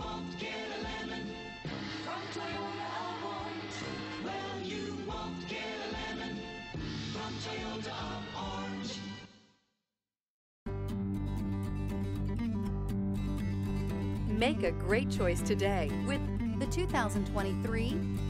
won't get a lemon from Toyota Well, you won't get a lemon from Toyota. Make a great choice today with the 2023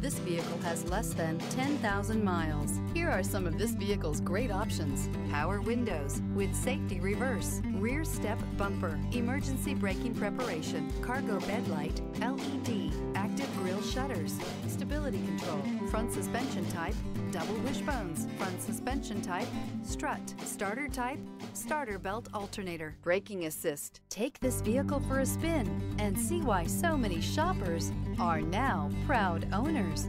This vehicle has less than 10,000 miles. Here are some of this vehicle's great options. Power windows with safety reverse, rear step bumper, emergency braking preparation, cargo bed light, LED, shutters, stability control, front suspension type, double wishbones, front suspension type, strut, starter type, starter belt alternator, braking assist. Take this vehicle for a spin and see why so many shoppers are now proud owners.